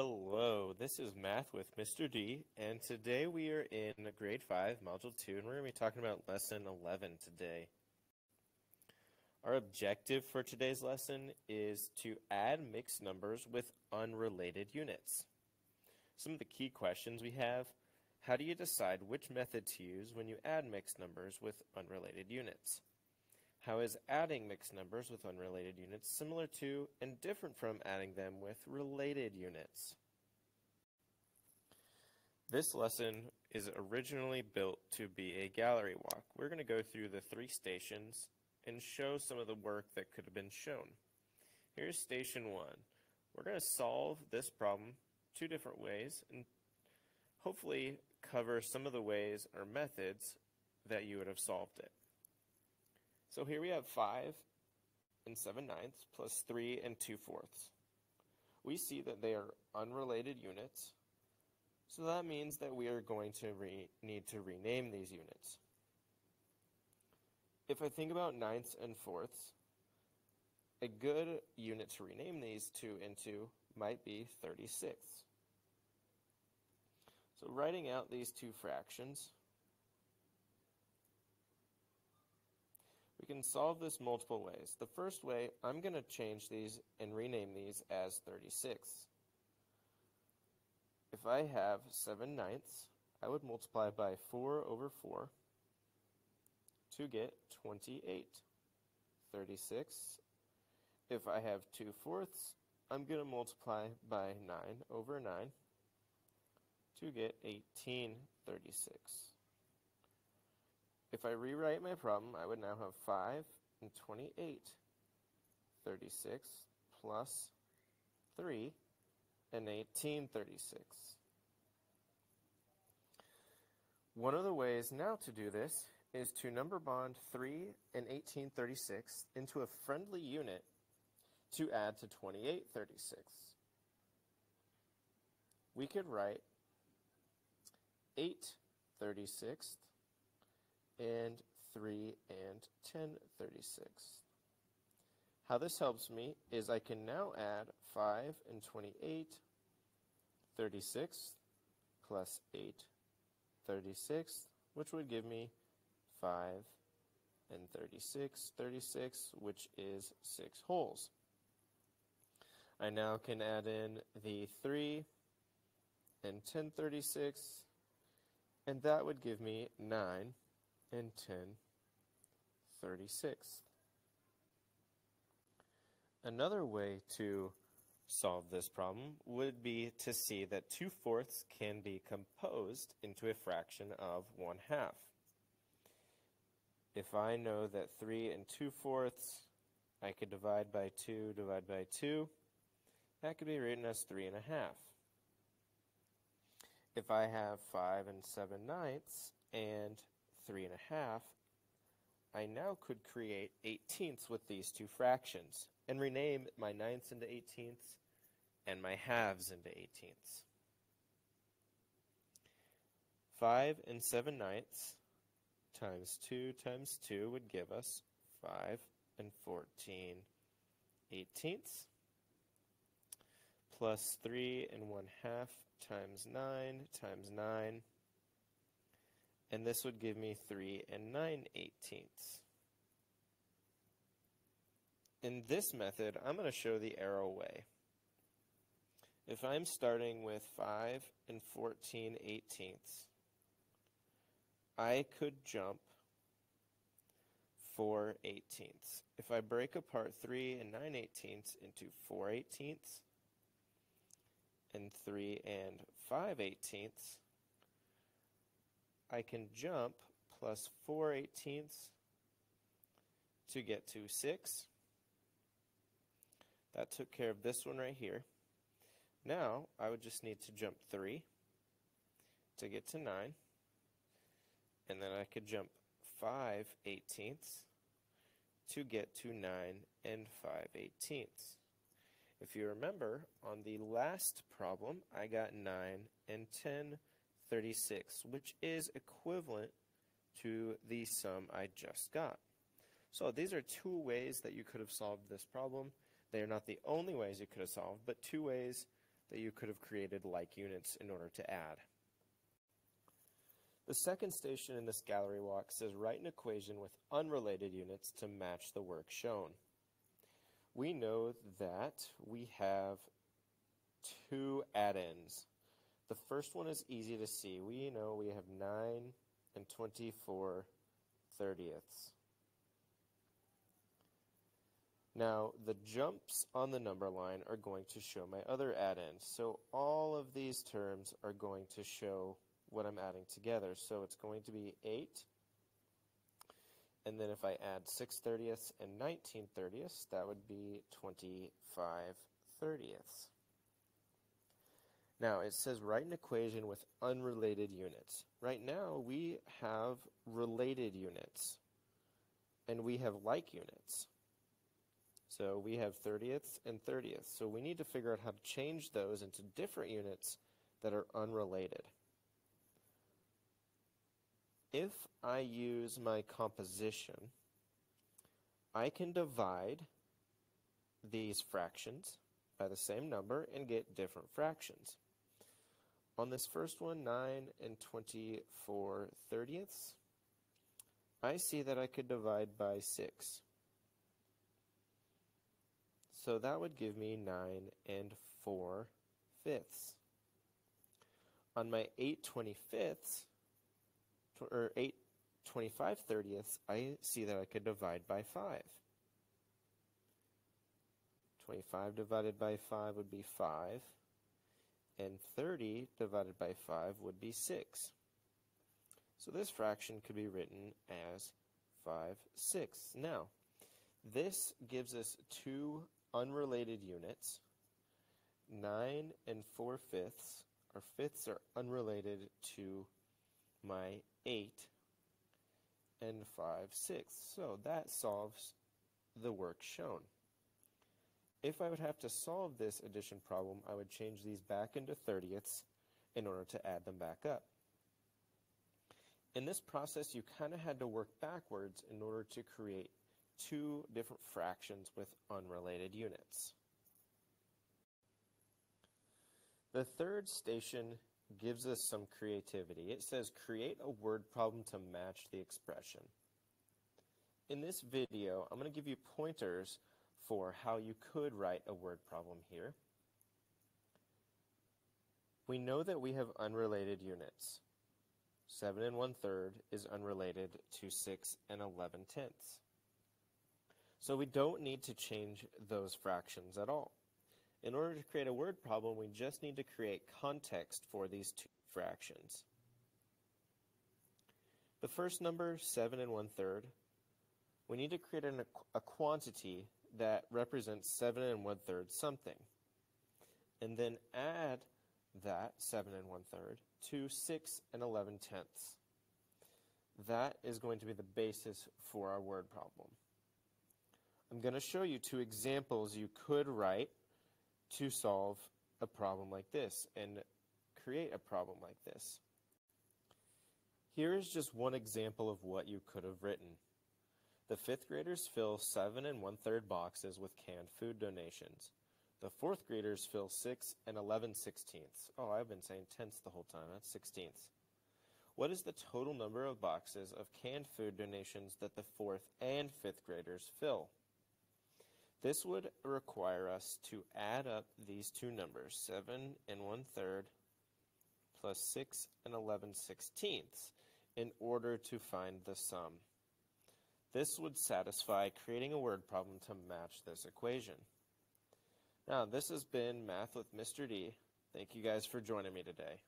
Hello, this is Math with Mr. D, and today we are in grade 5, module 2, and we're going to be talking about lesson 11 today. Our objective for today's lesson is to add mixed numbers with unrelated units. Some of the key questions we have how do you decide which method to use when you add mixed numbers with unrelated units? How is adding mixed numbers with unrelated units similar to and different from adding them with related units? This lesson is originally built to be a gallery walk. We're going to go through the three stations and show some of the work that could have been shown. Here's station one. We're going to solve this problem two different ways and hopefully cover some of the ways or methods that you would have solved it. So here we have 5 and 7 ninths plus 3 and 2 fourths. We see that they are unrelated units, so that means that we are going to need to rename these units. If I think about ninths and fourths, a good unit to rename these two into might be 36. So writing out these two fractions, can solve this multiple ways. The first way, I'm going to change these and rename these as 36. If I have 7 ninths, I would multiply by 4 over 4 to get 28. 36. If I have 2 fourths, I'm going to multiply by 9 over 9 to get 18 36. If I rewrite my problem, I would now have 5 and 28. 36 plus 3 and 18 36. One of the ways now to do this is to number bond 3 and 1836 into a friendly unit to add to 2836. We could write 8 36 and 3 and 10 36. How this helps me is I can now add 5 and 28 36 plus 8 36, which would give me 5 and 36 36, which is 6 wholes. I now can add in the 3 and 10 36, and that would give me 9 and 10 36. Another way to solve this problem would be to see that 2 fourths can be composed into a fraction of 1 half. If I know that 3 and 2 fourths, I could divide by 2, divide by 2. That could be written as 3 and a half. If I have 5 and 7 ninths and three and a half, I now could create eighteenths with these two fractions and rename my ninths into eighteenths and my halves into eighteenths. 5 and 7 ninths times 2 times 2 would give us 5 and 14 eighteenths plus 3 and 1 half times 9 times 9 and this would give me 3 and 9 eighteenths. In this method, I'm going to show the arrow way. If I'm starting with 5 and 14 eighteenths, I could jump 4 eighteenths. If I break apart 3 and 9 eighteenths into 4 eighteenths and 3 and 5 eighteenths, I can jump plus 4 eighteenths to get to 6. That took care of this one right here. Now, I would just need to jump 3 to get to 9. And then I could jump 5 eighteenths to get to 9 and 5 eighteenths. If you remember, on the last problem, I got 9 and 10 36, which is equivalent to the sum I just got. So these are two ways that you could have solved this problem. They are not the only ways you could have solved, but two ways that you could have created like units in order to add. The second station in this gallery walk says write an equation with unrelated units to match the work shown. We know that we have two addends. The first one is easy to see. We know we have 9 and 24 thirtieths. Now, the jumps on the number line are going to show my other addends. So all of these terms are going to show what I'm adding together. So it's going to be 8. And then if I add 6 thirtieths and 19 thirtieths, that would be 25 thirtieths. Now, it says write an equation with unrelated units. Right now, we have related units, and we have like units. So we have 30ths and 30ths. So we need to figure out how to change those into different units that are unrelated. If I use my composition, I can divide these fractions by the same number and get different fractions. On this first one, 9 and 24 thirtieths, I see that I could divide by 6. So that would give me 9 and 4 fifths. On my 8 25ths, or 8 25 thirtieths, I see that I could divide by 5. 25 divided by 5 would be 5, and 30 divided by 5 would be 6. So this fraction could be written as 5 sixths. Now, this gives us two unrelated units. 9 and 4 fifths. Our fifths are unrelated to my 8 and 5 sixths. So that solves the work shown. If I would have to solve this addition problem, I would change these back into 30ths in order to add them back up. In this process, you kind of had to work backwards in order to create two different fractions with unrelated units. The third station gives us some creativity. It says create a word problem to match the expression. In this video, I'm going to give you pointers for how you could write a word problem here. We know that we have unrelated units. 7 and 1 third is unrelated to 6 and 11 tenths. So we don't need to change those fractions at all. In order to create a word problem, we just need to create context for these two fractions. The first number, 7 and 1 third, we need to create an, a quantity that represents 7 and 1 third something. And then add that 7 and 1 third to 6 and 11 tenths. That is going to be the basis for our word problem. I'm going to show you two examples you could write to solve a problem like this and create a problem like this. Here is just one example of what you could have written. The fifth graders fill seven and one third boxes with canned food donations. The fourth graders fill six and eleven sixteenths. Oh, I've been saying tenths the whole time. That's sixteenths. What is the total number of boxes of canned food donations that the fourth and fifth graders fill? This would require us to add up these two numbers, 7 and 1 third plus 6 and 11 sixteenths, in order to find the sum. This would satisfy creating a word problem to match this equation. Now, this has been Math with Mr. D. Thank you guys for joining me today.